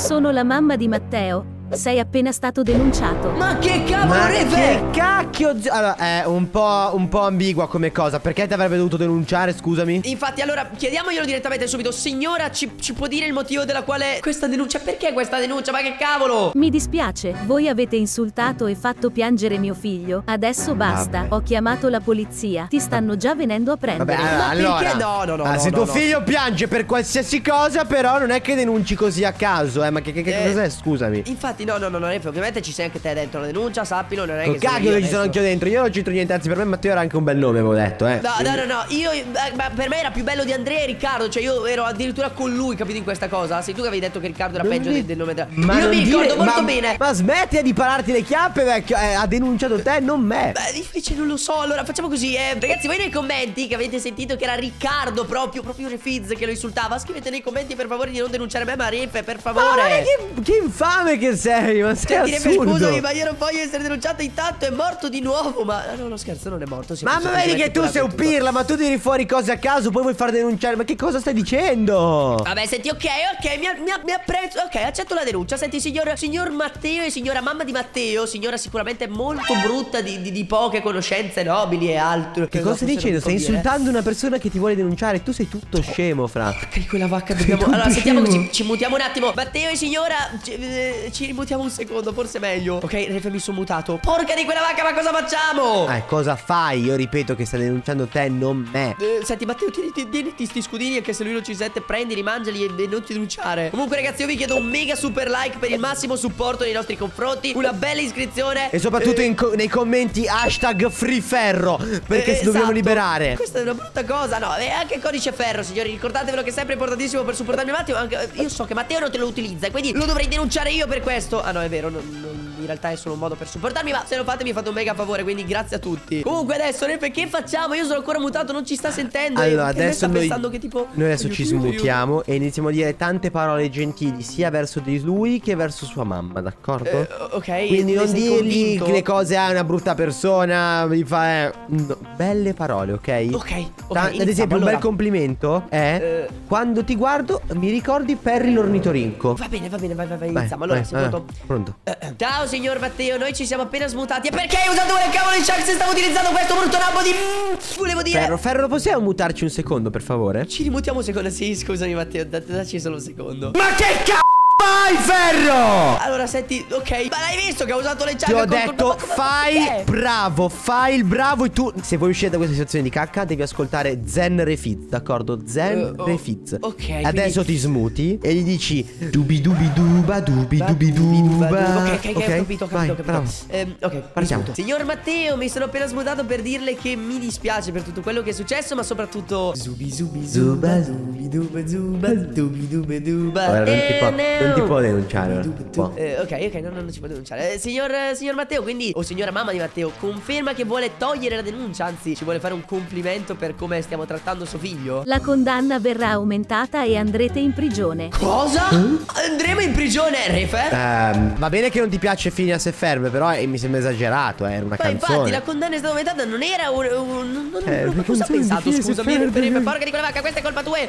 Sono la mamma di Matteo. Sei appena stato denunciato. Ma che cavolo, che cacchio zio- Allora è un po', un po' ambigua come cosa Perché ti avrebbe dovuto denunciare scusami? Infatti, allora, chiediamoglielo direttamente subito. Signora, ci, ci può dire il motivo della quale questa denuncia? Perché questa denuncia? Ma che cavolo? Mi dispiace, voi avete insultato e fatto piangere mio figlio. Adesso basta. Vabbè. Ho chiamato la polizia. Ti stanno già venendo a prendere. Vabbè allora, Ma perché? allora No, no, no, ah, no, Se no, tuo no. figlio piange per qualsiasi cosa Però non è che denunci così a caso eh Ma che, che, che Eh, cos'è scusami? Infatti, no, no, no, no, Refe, ovviamente ci sei anche te dentro la denuncia, sappilo, non è Col che sono cacchio io che ci sono adesso. anch'io dentro Io non c'entro niente Anzi per me Matteo era anche un bel nome avevo detto eh No, no, no, no, io, eh, ma per me era più bello di Andrea e Riccardo, cioè io ero addirittura con lui, capito, in questa cosa. Sei tu che avevi detto che Riccardo era Non peggio mi- del, nome della... Ma io non mi ricordo dire- molto ma- bene. Ma smettila di pararti le chiappe vecchio eh, Ha denunciato te non me Beh, invece non lo so, allora facciamo così, eh. Ragazzi, voi nei commenti che avete sentito che era Riccardo proprio, proprio Refiz che lo insultava, scrivete nei commenti per favore di non denunciare me, ma Refe, per Ma favore. guarda che, che infame che sei Ma sei Refe, assurdo scusami, ma io non voglio essere denunciato intanto, è morto di nuovo, ma... No, no, scherzo, non è morto, si è Ma messo vedi che tu sei un tutto. pirla, ma tu tiri fuori cose a caso, poi vuoi far denunciare. Ma che cosa stai dicendo? Vabbè, senti, ok, ok, mi, mi, mi apprezzo. Ok, accetto la denuncia. Senti, signor, signor Matteo e signora mamma di Matteo, signora sicuramente molto brutta, di, di- di poche conoscenze nobili e altro. Che No, cosa stai dicendo? Stai insultando una persona che ti vuole denunciare. Tu sei tutto scemo, fra. Porca di quella vacca, dobbiamo. Allora, sentiamo così. Ci mutiamo un attimo. Matteo e signora, ci, eh, ci rimutiamo un secondo, forse è meglio. Ok, Refe, mi sono mutato. Porca di quella vacca, ma cosa facciamo? Eh, cosa fai? Io ripeto che stai denunciando te, non me. Eh, senti Matteo tieniti, tieniti sti scudini Anche se lui non ci sente prendili, mangiali e, e non ti denunciare Comunque ragazzi io vi chiedo un mega super like Per il massimo supporto nei nostri confronti Una bella iscrizione E soprattutto Eh, in co- nei commenti hashtag freeferro. Perché eh, si dobbiamo esatto. liberare. Questa è una brutta cosa No, e anche il codice ferro signori Ricordatevelo che è sempre importantissimo per supportarmi un attimo anche, Io so che Matteo non te lo utilizza Quindi lo dovrei denunciare io per questo Ah no è vero non- non- In realtà è solo un modo per supportarmi Ma se lo fate mi fate un mega favore Quindi grazie a tutti Comunque adesso Refe che facciamo? Io sono ancora mutato Non ci sta sentendo Allora, adesso noi, che tipo noi adesso aiuto, ci aiuto, aiuto. smutiamo e iniziamo a dire tante parole gentili sia verso di lui che verso sua mamma, d'accordo? Eh, ok Quindi non dirgli convinto? le cose, ah, è una brutta persona, mi fa... eh, no, belle parole, ok? Ok, ok, Ta- ad esempio, un allora. bel complimento è Eh. quando ti guardo mi ricordi Perry l'ornitorinco. Va bene, va bene, vai, vai, vai, Vai, iniziamo. Allora, vai, sei vai, pronto? Pronto. Eh, eh. Ciao signor Matteo, noi ci siamo appena smutati. E perché hai usato quel cavolo di Chuck se stavo utilizzando questo brutto nabbo di... Volevo dire... Ferro, Ferro, possiamo mutarci un secondo, per favore? Ci rimutiamo un secondo. Sì, scusami Matteo, da- dacci solo un secondo. Ma che c***o fai, Ferro? Allora, senti, ok. Ma l'hai visto che ha usato le Chuck Ti ho detto, ma- ma fai perché? bravo, fai il bravo e tu, se vuoi uscire da questa situazione di cacca, devi ascoltare Zen Refiz, d'accordo? Zen Eh, oh, Refiz. ok, Adesso quindi- ti smuti e gli dici dubi dubi duba dubi dubi Duba. Ok, ok, ok, ho capito, ho Vai, capito, ho capito. bravo. Ehm, ok, Partiamo. Signor Matteo, mi sono appena smutato per dirle che mi dispiace per tutto quello che è successo, ma soprattutto. Zubi zubi zuba, zubi duba zuba, dubi duba duba. Ora non ti può- Eh, no. denunciare, eh, ok, ok, no, no, non ci può denunciare. Eh, signor, eh, signor Matteo, quindi, o signora mamma di Matteo, conferma che vuole togliere la denuncia, anzi, ci vuole fare un complimento per come stiamo trattando suo figlio? La condanna verrà aumentata e andrete in prigione. Cosa? Andremo in prigione, Refe? Ehm, va bene che non ti piace Phineas e Ferb, però eh, mi sembra esagerato, eh, era una Ma infatti canzone. la condanna è stata aumentata non era un... un non, non, Eh, non- cosa di pensato scusami. Refe, porca di quella vacca questa è colpa tua eh,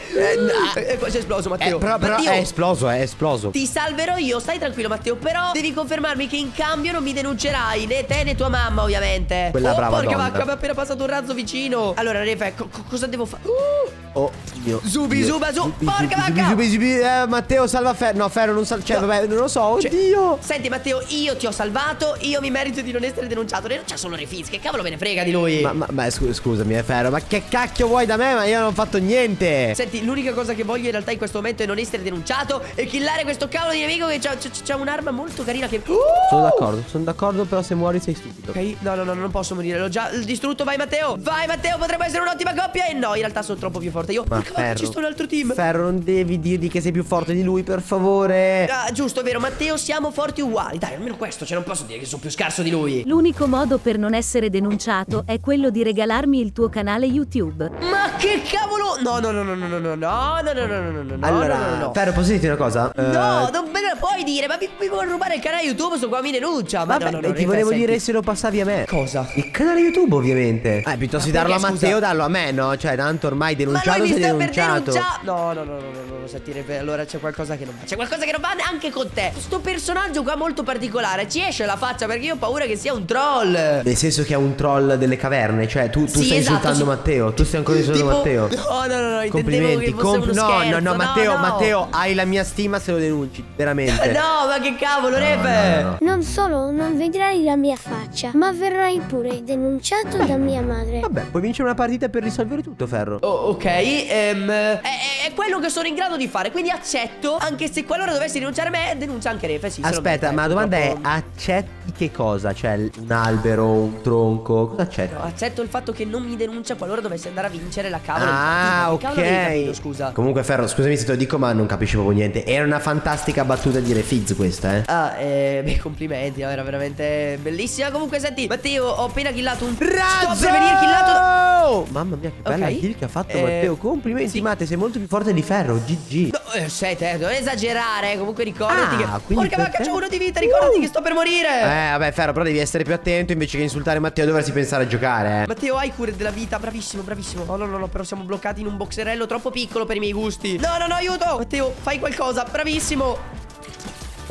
eh, si è esploso Matteo Eh, però, però Matteo, è esploso, è esploso. Ti salverò io stai tranquillo Matteo Però devi confermarmi che in cambio non mi denuncerai Né te né tua mamma ovviamente Quella oh, brava porca donna. vacca mi è appena passato un razzo vicino Allora Refe co- co- cosa devo fare? Uh, Oh mio Zubi, Dio. zuba, zu- Zubi, porca zubi, vacca! zubi, zubi, eh, Matteo salva Ferro No Ferro non salva Cioè No. vabbè non lo so Cioè, Oddio Senti Matteo io ti ho salvato Io mi merito di non essere denunciato Denuncia solo Refis Che cavolo me ne frega di lui Ma, ma, ma scu- scusami eh, Ferro Ma che cacchio vuoi da me Ma io non ho fatto niente Senti, l'unica cosa che voglio in realtà in questo momento è non essere denunciato e killare questo cavolo di nemico che c'ha, un'arma molto carina che... Sono d'accordo Sono d'accordo Però se muori sei stupido Ok, no, no, no, non posso morire, l'ho già distrutto, vai Matteo Vai Matteo, potrebbe essere un'ottima coppia E no, in realtà sono troppo più forte io Ma Ferro ci sto un altro team Ferro non devi dirgli che sei più forte di lui Per favore Ah, giusto, è vero, Matteo, siamo forti uguali Dai, almeno questo, cioè non posso dire che sono più scarso di lui L'unico modo per non essere denunciato è quello di regalarmi il tuo canale YouTube. Ma che cavolo No, no, no, no, no, no, no, no, no, no, no, no, no, no, Allora no, no, no. Ferro posso dirti una cosa? No, 我都背着 puoi dire, ma mi, mi vuoi rubare il canale YouTube, sto qua mi denuncia Ma Vabbè, no, no, no, ti volevo senti. dire se lo passavi a me Cosa? Il canale YouTube ovviamente Eh piuttosto di darlo a Matteo darlo a me no Cioè tanto ormai Ma denunciato sei denunciato. No, no, no, no, no, no, no, senti, Refe, allora c'è qualcosa che non va. C'è qualcosa che non va anche con te. Sto personaggio qua molto particolare. Ci esce la faccia perché io ho paura che sia un troll. Nel senso che è un troll delle caverne, cioè tu, tu Sì, stai esatto, insultando sì. Matteo, tu stai ancora insultando Matteo. No, no, no, no, Complimenti, che fosse comp- uno no, no, no, Matteo. Matteo, hai la mia stima se lo denunci, veramente. No, ma che cavolo, Refe. no, no. Non solo non vedrai la mia faccia, ma verrai pure denunciato da mia madre. Vabbè, puoi vincere una partita per risolvere tutto, Ferro. Oh, ok, ehm, è, è quello che sono in grado di fare, quindi accetto, anche se qualora dovessi denunciare me, denuncia anche Refe, sì. Aspetta, ma la domanda è: accetti che cosa? Cioè, un albero, un tronco? Cosa accetti? No, accetto il fatto che non mi denuncia qualora dovessi andare a vincere la cavolo di Ah, cavolo avevi capito, ok. scusa. Comunque, Ferro, scusami se te lo dico, ma non capisci proprio niente. Era una fantastica battuta di Refiz questa, eh. Ah, eh, beh, complimenti, era veramente bellissima. Comunque, senti, Matteo, ho appena killato un Razzo! Sto per venire killato. Mamma mia, che bella Ok. kill che ha fatto Eh, Matteo. Complimenti, sì. Matte, sei molto più forte di Ferro. GG. No, eh, sei te, non esagerare. Comunque ricordati Ah, che. Porca vacca, c'ho uno di vita, ricordati Uh. che sto per morire. Eh, vabbè, Ferro, però devi essere più attento. Invece che insultare Matteo, dovresti pensare a giocare, eh. Matteo, hai cure della vita, bravissimo, bravissimo. Oh, no, no, no, però siamo bloccati in un boxerello troppo piccolo per i miei gusti. No, no, no, aiuto! Matteo, fai qualcosa, bravissimo.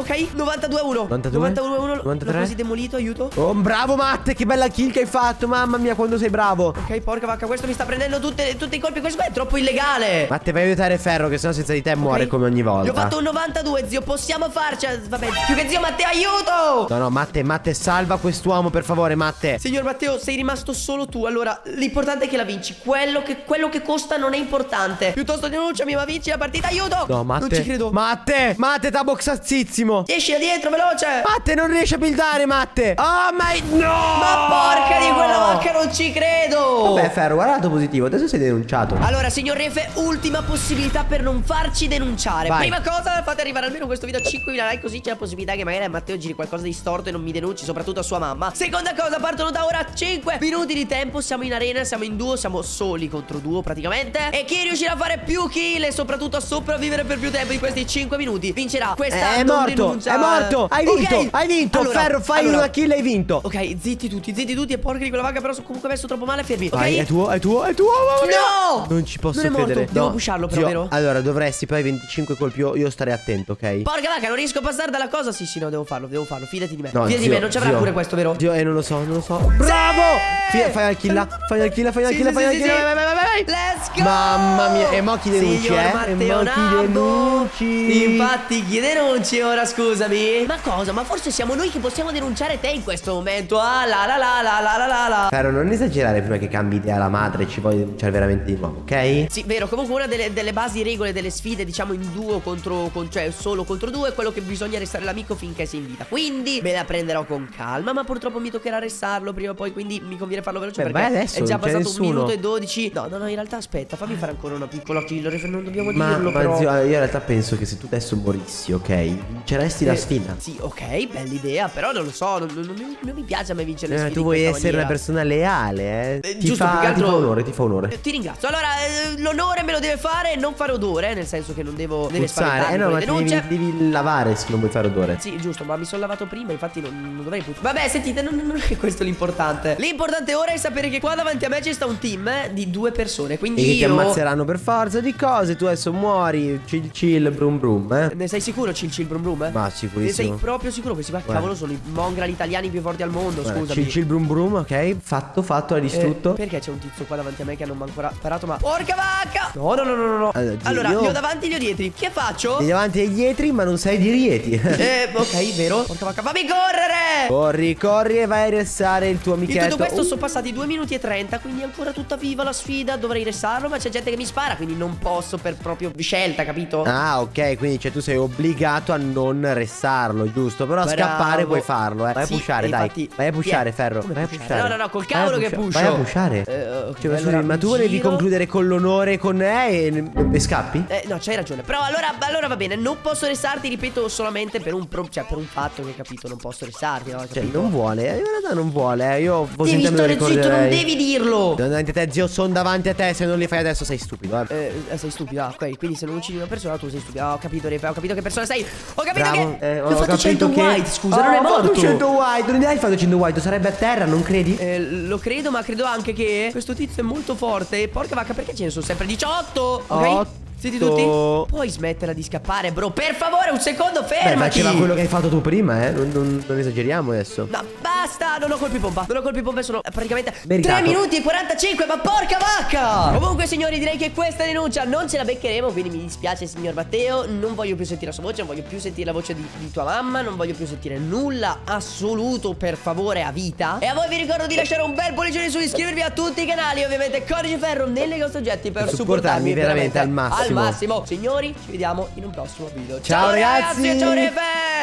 Ok, 92-1. 92? 91-1. L'ho 93? quasi demolito, aiuto. Oh, bravo Matte, che bella kill che hai fatto. Mamma mia, quando sei bravo. Ok, porca vacca, questo mi sta prendendo tutte- tutti i colpi. Questo qua è troppo illegale. Matte, vai a aiutare Ferro, che sennò senza di te muore come ogni Gli ho volta. fatto un 92, zio. Possiamo farci. Vabbè, più che zio Matteo, aiuto! No, no, Matte, Matte, salva quest'uomo, per favore, Matte. Signor Matteo, sei rimasto solo tu. Allora, l'importante è che la vinci. Quello che, quello che costa non è importante. Piuttosto denunciami, ma vinci la partita. Aiuto! No, Matte. Non ci credo. Matte, Matte, t'ha boxazzissimo. Esci da dietro, veloce! Matte, non riesce a buildare, Matte. Oh, ma no! Ma porca di quella vacca, non ci credo! Vabbè, Ferro, guarda lato positivo. Adesso sei denunciato. Allora, signor Refe, ultima possibilità per non farci denunciare. Vai. Prima cosa, fate arrivare almeno questo video a 5.000 like, così c'è la possibilità che magari a Matteo giri qualcosa di storto e non mi denunci, soprattutto a sua mamma. Seconda cosa, partono da ora 5 minuti di tempo. Siamo in arena, siamo in duo, siamo soli contro duo praticamente. E chi riuscirà a fare più kill e soprattutto a sopravvivere per più tempo di questi 5 minuti vincerà questa È non morto, denuncia. è morto. Hai vinto, hai vinto. Allora, Ferro, fai allora. una kill e hai vinto. Ok, zitti tutti, zitti tutti e porca di quella vaga, però sono comunque messo troppo male, fermi. Vai, è tuo, è tuo, è tuo. No! Non ci posso Non credere. Devo No. pusharlo però, Zio, vero? Allora, dovresti poi 25 colpi. Io, io starei attento, ok? Porca vacca, non riesco a passare dalla cosa. Sì, sì, no, devo farlo, devo farlo. Fidati di me. No, Fidati zio, di me, non ci avrà pure questo, vero? Zio, eh, non lo so, non lo so. Bravo! Fi- fai la kill, fai la kill, fai Sì, kill, sì, fai sì, kill. sì, Vai, sì. vai, vai. Let's go! Mamma mia, e mo chi denunci, eh? E Matteo mo chi denunci? Infatti, chi denunci ora, allora scusami Ma cosa? Ma forse siamo noi che possiamo denunciare te in questo momento Ah la la la la la la la la Caro non esagerare prima che cambi idea la madre Ci vuoi denunciare cioè, veramente di nuovo ok? Sì vero comunque una delle, delle basi regole delle sfide diciamo in duo contro con, Cioè solo contro due è quello che bisogna restare l'amico finché sei in vita Quindi me la prenderò con calma Ma purtroppo mi toccherà restarlo prima o poi Quindi mi conviene farlo veloce Beh, perché adesso, è già passato nessuno. un minuto e dodici No no no in realtà aspetta fammi fare ancora una piccola killer Non dobbiamo ma, dirlo ma però zio, io in realtà penso che se tu adesso morissi ok? Vinceresti la Eh, sfida. Sì, ok, bella idea, però non lo so, non, non- non mi, non mi piace a me vincere le Eh, sfide tu vuoi essere una maniera. persona leale, eh? Eh, ti, giusto, fa, altro- ti fa onore, ti fa onore. Eh, Ti ringrazio. Allora, eh, l'onore me lo deve fare non fare odore, nel senso che non devo Puzzare. Eh no, ma devi, devi lavare se non vuoi fare odore. Sì, giusto, ma mi sono lavato prima, infatti non, non dovrei puzzare. Vabbè, sentite, non, è questo l'importante. L'importante ora è sapere che qua davanti a me ci sta un team eh, di due persone, quindi E che ti io... ammazzeranno per forza di cose. Tu adesso muori. Chill chill, brum brum, eh? Ne sei sicuro, Chill Chill Brum Brum? Eh? Ma Ne sei sicurissimo. proprio sicuro? Questi qua, Guarda. cavolo, sono i mongrel italiani più forti al mondo, Guarda, scusami. Chill, brum brum, ok? Fatto, fatto, hai Eh, distrutto. perché c'è un tizio qua davanti a me che non mi ha ancora sparato, ma... Porca vacca! No, no, no, no, no. Allora, Allora, io- ho davanti e li ho dietri. Che faccio? Sei davanti ai dietri, ma non sei di Rieti. Eh, ok, vero? Porca vacca, fammi correre! corri, corri e vai a restare il tuo In amichetto. tutto questo Uh, sono passati 2 minuti e 30 Quindi è ancora tutta viva la sfida Dovrei restarlo ma c'è gente che mi spara Quindi non posso per proprio scelta capito? Ah, ok, quindi cioè, tu sei obbligato a non restarlo, giusto? Però Bravo. scappare puoi farlo, eh. Vai Sì, a pushare, e dai. Vai a pushare? Ferro. Vai a pushare? No, no, no, col cavolo che pusho. Vai a pushare. Eh, ok, Cioè, ma allora scusi, ma tu volevi giro. concludere con l'onore con me e, e scappi? Eh, no, c'hai ragione. Però allora, allora va bene. Non posso restarti, ripeto, solamente per un, pro- cioè, per un fatto che capito. Non posso restarti, no? Cioè, non vuole, eh, in realtà non vuole, eh. Io così Devi stare zitto, non devi dirlo. Davanti a te, zio, sono davanti a te. Se non li fai adesso sei stupido, eh. Eh, eh, sei stupido, ah, ok. Quindi se non uccidi una persona, tu sei stupido. Ah, ho capito, ho capito che persona sei. Ho capito bravo. Eh, ho fatto 100 che- white, scusa, Oh, non è ho fatto morto. 100 white, non hai fatto 100 white, sarebbe a terra, non credi? Eh, lo credo, ma credo anche che questo tizio è molto forte. Porca vacca, perché ce ne sono sempre 18? Ok? Otto. Siete tutti? Puoi smetterla di scappare, bro. Per favore, un secondo, Beh, fermati. faceva quello che hai fatto tu prima, eh. Non, non- non esageriamo adesso. No, basta, non ho colpi pompa. Non ho colpi pompa, sono praticamente Meritato. 3 minuti e 45, ma porca vacca! Comunque, signori, direi che questa denuncia non ce la beccheremo, quindi mi dispiace, signor Matteo. Non voglio più sentire la sua voce, non voglio più sentire la voce di, di tua mamma, non voglio più sentire nulla assoluto, per favore, a vita. E a voi vi ricordo di lasciare un bel pollicione su, iscrivervi a tutti i canali, ovviamente codice ferro nelle nostre oggetti per, Per supportarmi supportarmi veramente al Al massimo. massimo. Signori, ci vediamo in un prossimo video. Ciao, ragazzi. Ciao, Refe!